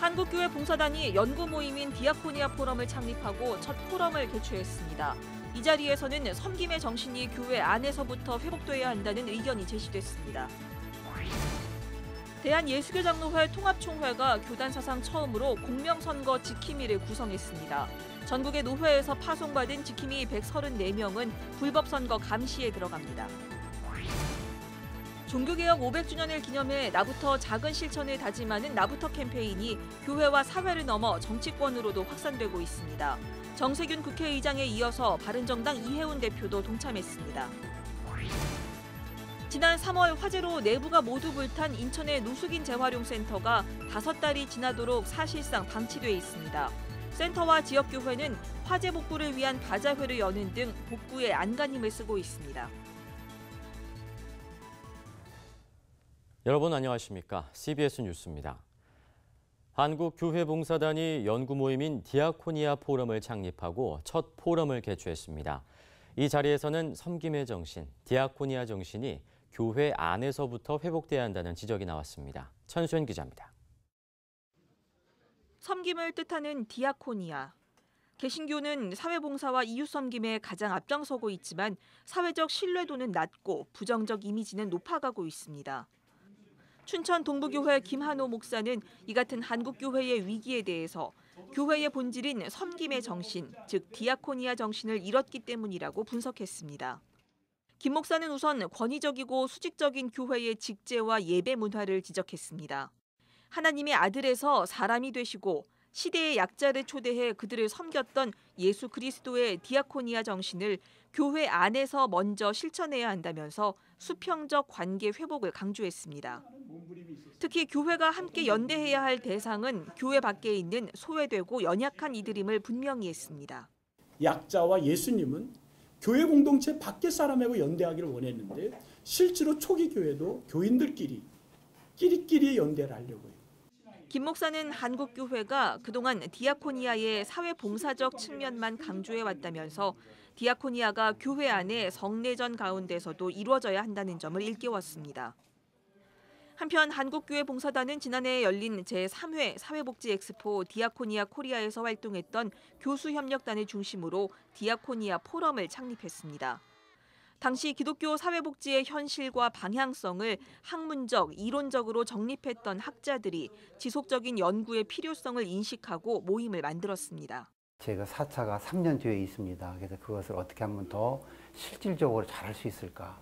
한국교회 봉사단이 연구 모임인 디아코니아 포럼을 창립하고 첫 포럼을 개최했습니다. 이 자리에서는 섬김의 정신이 교회 안에서부터 회복돼야 한다는 의견이 제시됐습니다. 대한예수교장로회 통합총회가 교단 사상 처음으로 공명선거 지킴이를 구성했습니다. 전국의 노회에서 파송받은 지킴이 134명은 불법 선거 감시에 들어갑니다. 종교개혁 500주년을 기념해 나부터 작은 실천을 다짐하는 나부터 캠페인이 교회와 사회를 넘어 정치권으로도 확산되고 있습니다. 정세균 국회의장에 이어서 바른정당 이해운 대표도 동참했습니다. 지난 3월 화재로 내부가 모두 불탄 인천의 노숙인 재활용센터가 다섯 달이 지나도록 사실상 방치돼 있습니다. 센터와 지역교회는 화재 복구를 위한 바자회를 여는 등 복구에 안간힘을 쓰고 있습니다. 여러분 안녕하십니까? CBS 뉴스입니다. 한국교회봉사단이 연구 모임인 디아코니아 포럼을 창립하고 첫 포럼을 개최했습니다. 이 자리에서는 섬김의 정신, 디아코니아 정신이 교회 안에서부터 회복돼야 한다는 지적이 나왔습니다. 천수현 기자입니다. 섬김을 뜻하는 디아코니아. 개신교는 사회봉사와 이웃섬김에 가장 앞장서고 있지만 사회적 신뢰도는 낮고 부정적 이미지는 높아가고 있습니다. 춘천 동부교회 김한호 목사는 이 같은 한국교회의 위기에 대해서 교회의 본질인 섬김의 정신, 즉 디아코니아 정신을 잃었기 때문이라고 분석했습니다. 김 목사는 우선 권위적이고 수직적인 교회의 직제와 예배 문화를 지적했습니다. 하나님의 아들에서 사람이 되시고 시대의 약자를 초대해 그들을 섬겼던 예수 그리스도의 디아코니아 정신을 교회 안에서 먼저 실천해야 한다면서 수평적 관계 회복을 강조했습니다. 특히 교회가 함께 연대해야 할 대상은 교회 밖에 있는 소외되고 연약한 이들임을 분명히 했습니다. 약자와 예수님은 교회 공동체 밖의 사람하고 연대하기를 원했는데 실제로 초기 교회도 교인들끼리 끼리끼리 연대를 하려고요. 김 목사는 한국 교회가 그동안 디아코니아의 사회 봉사적 측면만 강조해 왔다면서 디아코니아가 교회 안에 성내전 가운데서도 이루어져야 한다는 점을 일깨웠습니다. 한편 한국교회 봉사단은 지난해 열린 제3회 사회복지 엑스포 디아코니아 코리아에서 활동했던 교수협력단을 중심으로 디아코니아 포럼을 창립했습니다. 당시 기독교 사회복지의 현실과 방향성을 학문적, 이론적으로 정립했던 학자들이 지속적인 연구의 필요성을 인식하고 모임을 만들었습니다. 제가 4차가 3년 뒤에 있습니다. 그래서 그것을 어떻게 하면 더 실질적으로 잘할 수 있을까?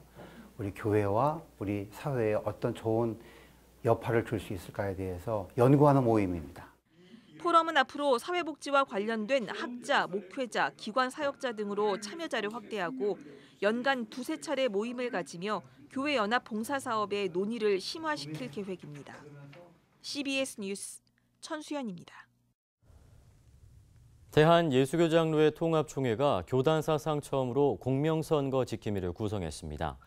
우리 교회와 우리 사회에 어떤 좋은 여파를 줄 수 있을까에 대해서 연구하는 모임입니다. 포럼은 앞으로 사회복지와 관련된 학자, 목회자, 기관 사역자 등으로 참여자를 확대하고 연간 두세 차례 모임을 가지며 교회 연합 봉사 사업의 논의를 심화시킬 계획입니다. CBS 뉴스 천수연입니다. 대한예수교장로회 통합총회가 교단 사상 처음으로 공명선거 지킴이를 구성했습니다.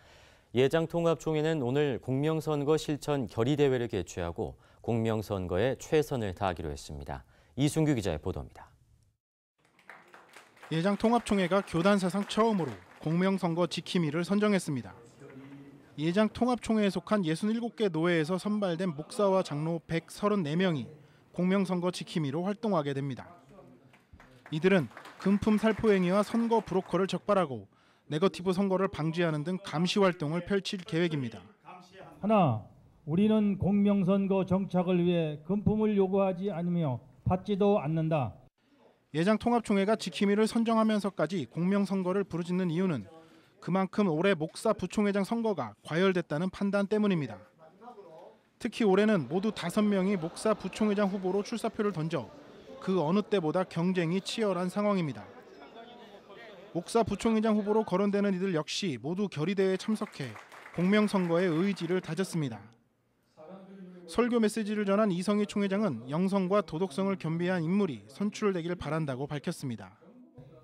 예장통합총회는 오늘 공명선거 실천 결의대회를 개최하고 공명선거에 최선을 다하기로 했습니다. 이순규 기자의 보도입니다. 예장통합총회가 교단 사상 처음으로 공명선거 지킴이를 선정했습니다. 예장 통합총회에 속한 67개 노회에서 선발된 목사와 장로 134명이 공명선거 지킴이로 활동하게 됩니다. 이들은 금품 살포 행위와 선거 브로커를 적발하고 네거티브 선거를 방지하는 등 감시 활동을 펼칠 계획입니다. 하나, 우리는 공명선거 정착을 위해 금품을 요구하지 않으며 받지도 않는다. 예장 통합총회가 지킴이를 선정하면서까지 공명선거를 부르짖는 이유는 그만큼 올해 목사 부총회장 선거가 과열됐다는 판단 때문입니다. 특히 올해는 모두 5명이 목사 부총회장 후보로 출사표를 던져 그 어느 때보다 경쟁이 치열한 상황입니다. 목사 부총회장 후보로 거론되는 이들 역시 모두 결의대회에 참석해 공명선거의 의지를 다졌습니다. 설교 메시지를 전한 이성희 총회장은 영성과 도덕성을 겸비한 인물이 선출되길 바란다고 밝혔습니다.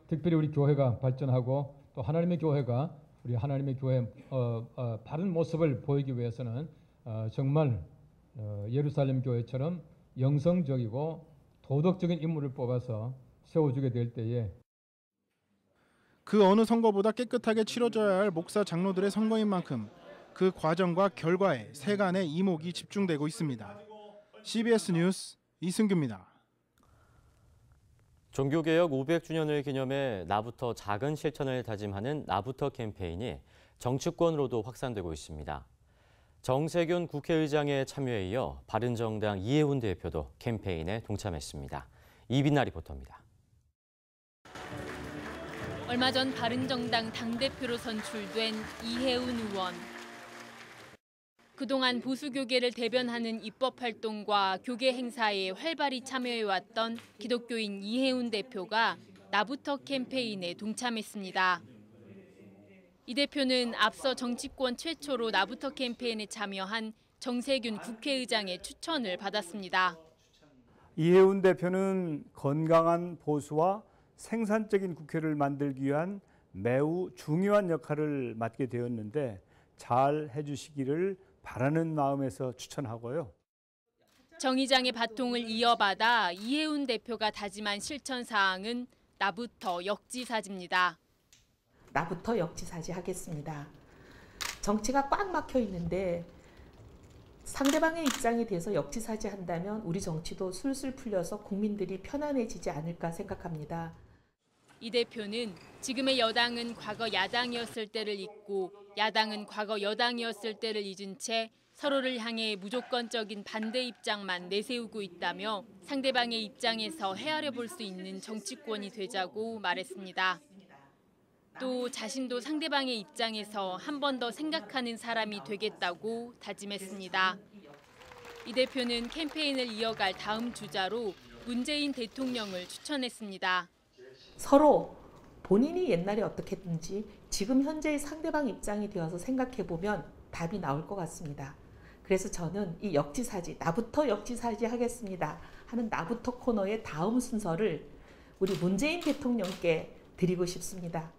특별히 우리 교회가 발전하고 또 하나님의 교회가 우리 하나님의 교회 어, 어, 바른 모습을 보이기 위해서는 어, 정말 어, 예루살렘 교회처럼 영성적이고 도덕적인 인물을 뽑아서 세워주게 될 때에 그 어느 선거보다 깨끗하게 치러져야 할 목사 장로들의 선거인 만큼 그 과정과 결과에 세간의 이목이 집중되고 있습니다. CBS 뉴스 이승규입니다. 종교개혁 500주년을 기념해 나부터 작은 실천을 다짐하는 나부터 캠페인이 정치권으로도 확산되고 있습니다. 정세균 국회의장의 참여에 이어 바른정당 이해훈 대표도 캠페인에 동참했습니다. 이빈나 리포터입니다. 얼마 전 바른정당 당대표로 선출된 이해운 의원. 그동안 보수교계를 대변하는 입법활동과 교계 행사에 활발히 참여해왔던 기독교인 이해운 대표가 나부터 캠페인에 동참했습니다. 이 대표는 앞서 정치권 최초로 나부터 캠페인에 참여한 정세균 국회의장의 추천을 받았습니다. 이해운 대표는 건강한 보수와 생산적인 국회를 만들기 위한 매우 중요한 역할을 맡게 되었는데 잘 해주시기를 바라는 마음에서 추천하고요. 정 의장의 바통을 이어받아 이해운 대표가 다짐한 실천 사항은 나부터 역지사지입니다. 나부터 역지사지 하겠습니다. 정치가 꽉 막혀 있는데 상대방의 입장에 대해서 역지사지 한다면 우리 정치도 술술 풀려서 국민들이 편안해지지 않을까 생각합니다. 이 대표는 지금의 여당은 과거 야당이었을 때를 잊고 야당은 과거 여당이었을 때를 잊은 채 서로를 향해 무조건적인 반대 입장만 내세우고 있다며 상대방의 입장에서 헤아려 볼 수 있는 정치권이 되자고 말했습니다. 또 자신도 상대방의 입장에서 한 번 더 생각하는 사람이 되겠다고 다짐했습니다. 이 대표는 캠페인을 이어갈 다음 주자로 문재인 대통령을 추천했습니다. 서로 본인이 옛날에 어떻게 했든지 지금 현재의 상대방 입장이 되어서 생각해 보면 답이 나올 것 같습니다. 그래서 저는 이 역지사지, 나부터 역지사지 하겠습니다 하는 나부터 코너의 다음 순서를 우리 문재인 대통령께 드리고 싶습니다.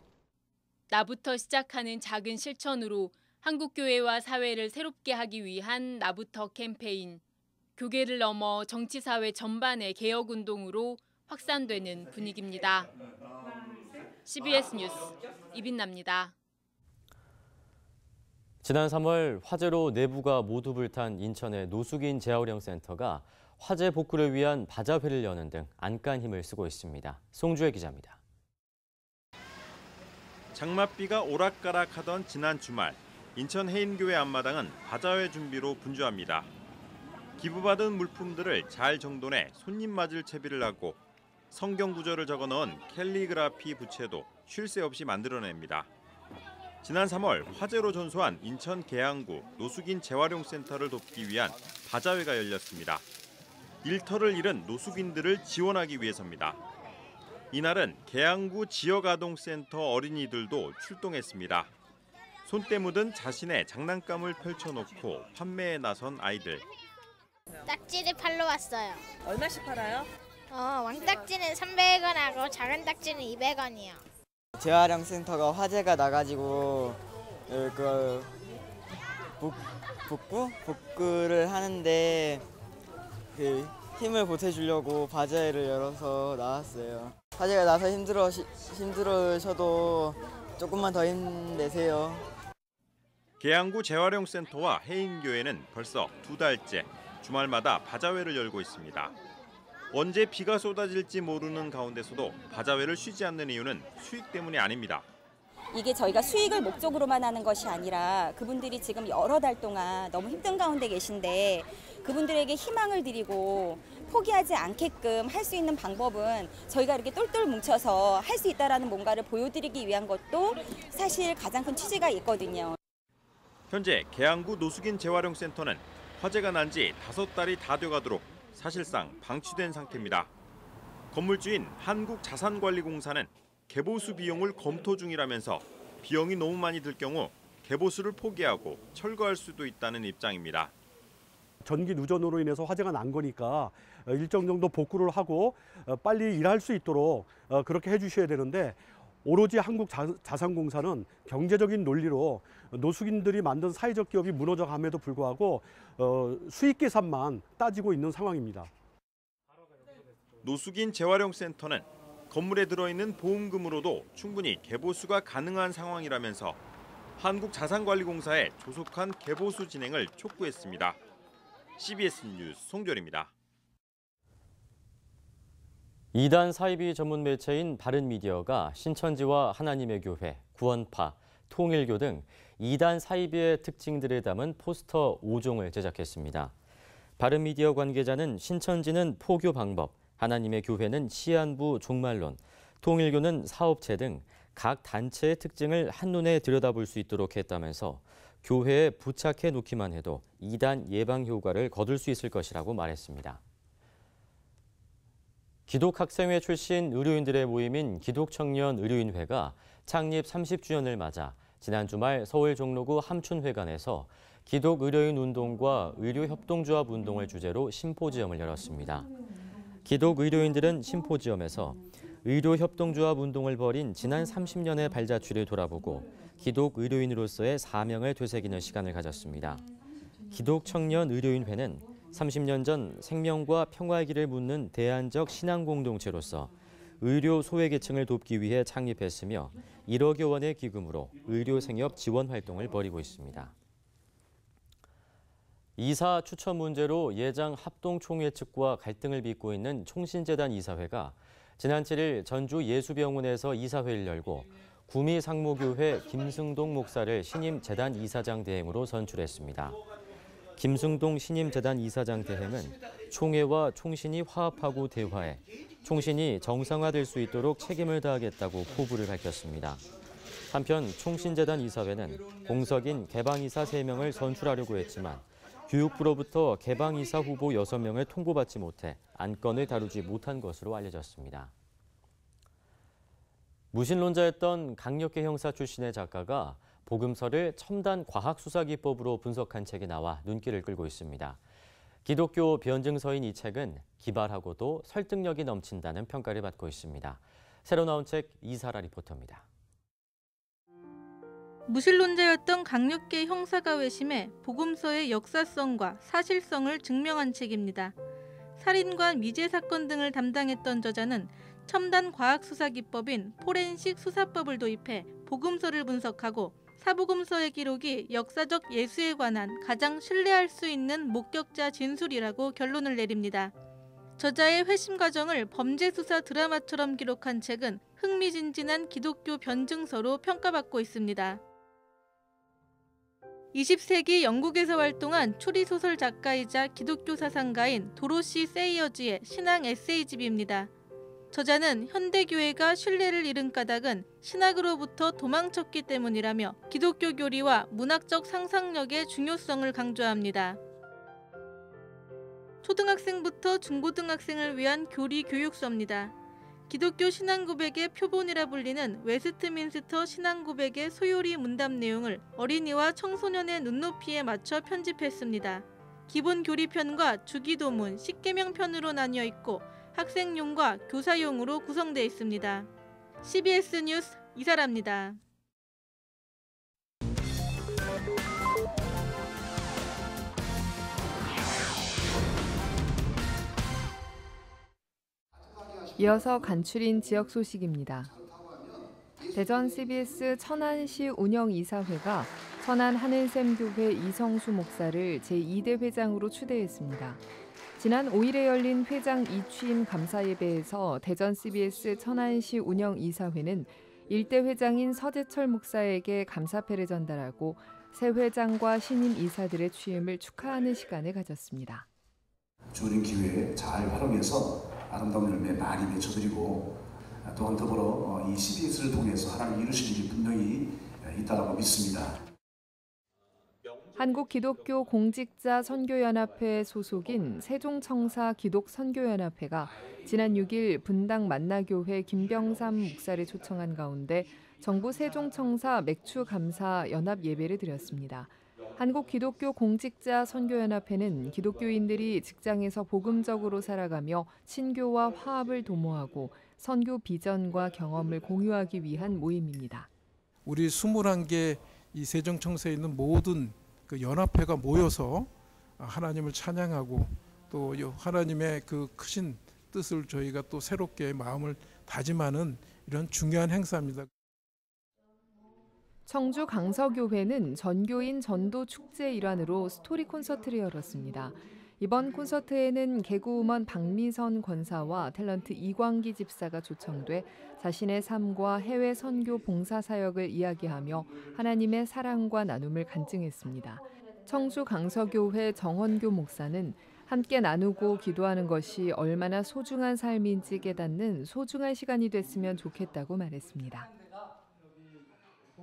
나부터 시작하는 작은 실천으로 한국 교회와 사회를 새롭게 하기 위한 나부터 캠페인. 교계를 넘어 정치 사회 전반의 개혁 운동으로 확산되는 분위기입니다. CBS 뉴스 이빈나입니다. 지난 3월 화재로 내부가 모두 불탄 인천의 노숙인 재활용 센터가 화재 복구를 위한 바자회를 여는 등 안간 힘을 쓰고 있습니다. 송주혜 기자입니다. 장맛비가 오락가락하던 지난 주말 인천 해인교회 앞마당은 바자회 준비로 분주합니다. 기부받은 물품들을 잘 정돈해 손님 맞을 채비를 하고 성경 구절을 적어넣은 캘리그라피 부채도 쉴 새 없이 만들어냅니다. 지난 3월 화재로 전소한 인천 계양구 노숙인 재활용 센터를 돕기 위한 바자회가 열렸습니다. 일터를 잃은 노숙인들을 지원하기 위해서입니다. 이날은 계양구 지역아동센터 어린이들도 출동했습니다. 손때 묻은 자신의 장난감을 펼쳐놓고 판매에 나선 아이들. 딱지를 팔러 왔어요. 얼마씩 팔아요? 어, 왕딱지는 300원 하고 작은 딱지는 200원이요. 재활용 센터가 화재가 나가지고 어, 그 복, 복구 복구를 하는데 그 힘을 보태주려고 바자회를 열어서 나왔어요. 화재가 나서 힘들어 힘들어셔도 조금만 더 힘내세요. 계양구 재활용센터와 해인교회는 벌써 두 달째 주말마다 바자회를 열고 있습니다. 언제 비가 쏟아질지 모르는 가운데서도 바자회를 쉬지 않는 이유는 수익 때문이 아닙니다. 이게 저희가 수익을 목적으로만 하는 것이 아니라 그분들이 지금 여러 달 동안 너무 힘든 가운데 계신데 그분들에게 희망을 드리고 포기하지 않게끔 할 수 있는 방법은 저희가 이렇게 똘똘 뭉쳐서 할 수 있다라는 뭔가를 보여드리기 위한 것도 사실 가장 큰 취지가 있거든요. 현재 계양구 노숙인 재활용센터는 화재가 난 지 다섯 달이 다 돼가도록 사실상 방치된 상태입니다. 건물주인 한국자산관리공사는 개보수 비용을 검토 중이라면서 비용이 너무 많이 들 경우 개보수를 포기하고 철거할 수도 있다는 입장입니다. 전기 누전으로 인해서 화재가 난 거니까 일정 정도 복구를 하고 빨리 일할 수 있도록 그렇게 해주셔야 되는데 오로지 한국자산공사는 경제적인 논리로 노숙인들이 만든 사회적 기업이 무너져감에도 불구하고 수익 계산만 따지고 있는 상황입니다. 노숙인 재활용센터는 건물에 들어있는 보험금으로도 충분히 개보수가 가능한 상황이라면서 한국자산관리공사에 조속한 개보수 진행을 촉구했습니다. CBS 뉴스 송주열입니다. 이단 사이비 전문 매체인 바른미디어가 신천지와 하나님의 교회, 구원파, 통일교 등 이단 사이비의 특징들을 담은 포스터 5종을 제작했습니다. 바른미디어 관계자는 신천지는 포교 방법, 하나님의 교회는 시한부 종말론, 통일교는 사업체 등 각 단체의 특징을 한눈에 들여다볼 수 있도록 했다면서 교회에 부착해 놓기만 해도 이단 예방 효과를 거둘 수 있을 것이라고 말했습니다. 기독학생회 출신 의료인들의 모임인 기독청년 의료인회가 창립 30주년을 맞아 지난 주말 서울 종로구 함춘회관에서 기독 의료인 운동과 의료협동조합 운동을 주제로 심포지엄을 열었습니다. 기독 의료인들은 심포지엄에서 의료협동조합 운동을 벌인 지난 30년의 발자취를 돌아보고 기독 의료인으로서의 사명을 되새기는 시간을 가졌습니다. 기독 청년 의료인회는 30년 전 생명과 평화의 길을 묻는 대안적 신앙 공동체로서 의료 소외계층을 돕기 위해 창립했으며 1억여 원의 기금으로 의료 생협 지원 활동을 벌이고 있습니다. 이사 추천 문제로 예장 합동총회 측과 갈등을 빚고 있는 총신재단 이사회가 지난 7일 전주 예수병원에서 이사회를 열고 구미 상무교회 김승동 목사를 신임 재단 이사장 대행으로 선출했습니다. 김승동 신임 재단 이사장 대행은 총회와 총신이 화합하고 대화해 총신이 정상화될 수 있도록 책임을 다하겠다고 포부를 밝혔습니다. 한편 총신재단 이사회는 공석인 개방이사 3명을 선출하려고 했지만 교육부로부터 개방이사 후보 6명을 통보받지 못해 안건을 다루지 못한 것으로 알려졌습니다. 무신론자였던 강력계 형사 출신의 작가가 복음서를 첨단 과학수사기법으로 분석한 책이 나와 눈길을 끌고 있습니다. 기독교 변증서인 이 책은 기발하고도 설득력이 넘친다는 평가를 받고 있습니다. 새로 나온 책 이사라 리포터입니다. 무신론자였던 강력계 형사가 외심해 복음서의 역사성과 사실성을 증명한 책입니다. 살인과 미제 사건 등을 담당했던 저자는 첨단 과학 수사 기법인 포렌식 수사법을 도입해 복음서를 분석하고 사복음서의 기록이 역사적 예수에 관한 가장 신뢰할 수 있는 목격자 진술이라고 결론을 내립니다. 저자의 회심 과정을 범죄 수사 드라마처럼 기록한 책은 흥미진진한 기독교 변증서로 평가받고 있습니다. 20세기 영국에서 활동한 추리 소설 작가이자 기독교 사상가인 도로시 세이어즈의 신앙 에세이집입니다. 저자는 현대교회가 신뢰를 잃은 까닭은 신학으로부터 도망쳤기 때문이라며 기독교 교리와 문학적 상상력의 중요성을 강조합니다. 초등학생부터 중고등학생을 위한 교리 교육서입니다. 기독교 신앙 고백의 표본이라 불리는 웨스트민스터 신앙 고백의 소요리 문답 내용을 어린이와 청소년의 눈높이에 맞춰 편집했습니다. 기본 교리편과 주기도문, 십계명편으로 나뉘어 있고 학생용과 교사용으로 구성되어 있습니다. CBS 뉴스 이사라입니다. 이어서 간추린 지역 소식입니다. 대전 CBS 천안시 운영이사회가 천안 하늘샘교회 이성수 목사를 제2대 회장으로 추대했습니다. 지난 5일에 열린 회장 이취임 감사 예배에서 대전 CBS 천안시 운영 이사회는 일대 회장인 서재철 목사에게 감사패를 전달하고 새 회장과 신임 이사들의 취임을 축하하는 시간을 가졌습니다. 주어진 기회에 잘 활용해서 아름다운 열매 많이 맺혀드리고 또한 더불어 이 CBS를 통해서 하나님 이루실 일이 분명히 있다고 믿습니다. 한국 기독교 공직자 선교연합회 소속인 세종청사 기독선교연합회가 지난 6일 분당 만나교회 김병삼 목사를 초청한 가운데 정부 세종청사 맥추감사 연합 예배를 드렸습니다. 한국 기독교 공직자 선교연합회는 기독교인들이 직장에서 복음적으로 살아가며 친교와 화합을 도모하고 선교 비전과 경험을 공유하기 위한 모임입니다. 우리 21개 이 세종청사에 있는 모든 그 연합회가 모여서 하나님을 찬양하고 또 하나님의 그 크신 뜻을 저희가 또 새롭게 마음을 다짐하는 이런 중요한 행사입니다. 청주 강서교회는 전교인 전도 축제 일환으로 스토리 콘서트를 열었습니다. 이번 콘서트에는 개그우먼 박미선 권사와 탤런트 이광기 집사가 초청돼 자신의 삶과 해외 선교 봉사 사역을 이야기하며 하나님의 사랑과 나눔을 간증했습니다. 청주 강서교회 정원교 목사는 함께 나누고 기도하는 것이 얼마나 소중한 삶인지 깨닫는 소중한 시간이 됐으면 좋겠다고 말했습니다.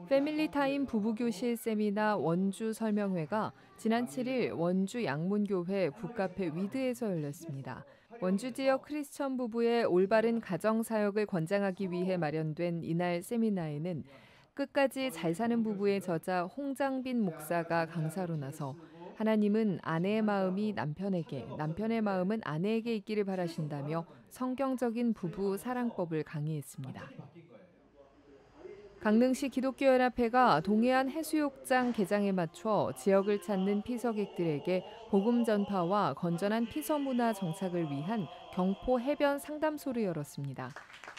패밀리타임 부부교실 세미나 원주 설명회가 지난 7일 원주 양문교회 북카페 위드에서 열렸습니다. 원주 지역 크리스천 부부의 올바른 가정 사역을 권장하기 위해 마련된 이날 세미나에는 끝까지 잘 사는 부부의 저자 홍장빈 목사가 강사로 나서 하나님은 아내의 마음이 남편에게, 남편의 마음은 아내에게 있기를 바라신다며 성경적인 부부 사랑법을 강의했습니다. 강릉시 기독교연합회가 동해안 해수욕장 개장에 맞춰 지역을 찾는 피서객들에게 복음 전파와 건전한 피서 문화 정착을 위한 경포 해변 상담소를 열었습니다.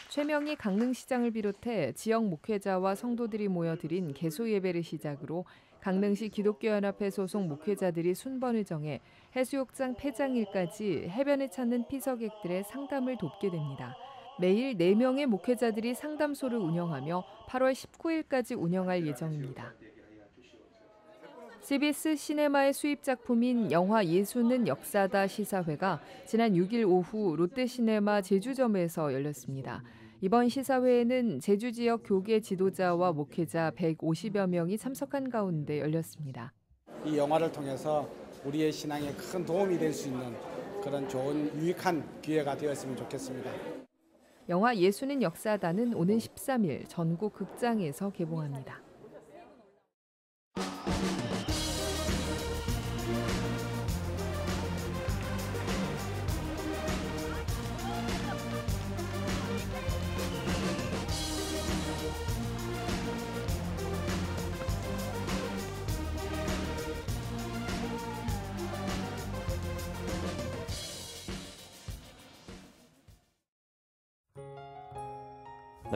최명희 강릉시장을 비롯해 지역 목회자와 성도들이 모여드린 개소 예배를 시작으로 강릉시 기독교연합회 소속 목회자들이 순번을 정해 해수욕장 폐장일까지 해변을 찾는 피서객들의 상담을 돕게 됩니다. 매일 4명의 목회자들이 상담소를 운영하며 8월 19일까지 운영할 예정입니다. CBS 시네마의 수입 작품인 영화 예수는 역사다 시사회가 지난 6일 오후 롯데시네마 제주점에서 열렸습니다. 이번 시사회에는 제주 지역 교계 지도자와 목회자 150여 명이 참석한 가운데 열렸습니다. 이 영화를 통해서 우리의 신앙에 큰 도움이 될 수 있는 그런 좋은 유익한 기회가 되었으면 좋겠습니다. 영화 예수는 역사다는 오는 13일 전국 극장에서 개봉합니다.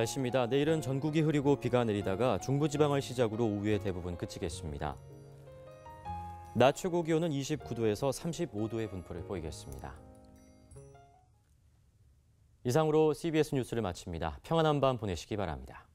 날씨입니다. 내일은 전국이 흐리고 비가 내리다가 중부지방을 시작으로 오후에 대부분 그치겠습니다. 낮 최고 기온은 29도에서 35도의 분포를 보이겠습니다. 이상으로 CBS 뉴스를 마칩니다. 평안한 밤 보내시기 바랍니다.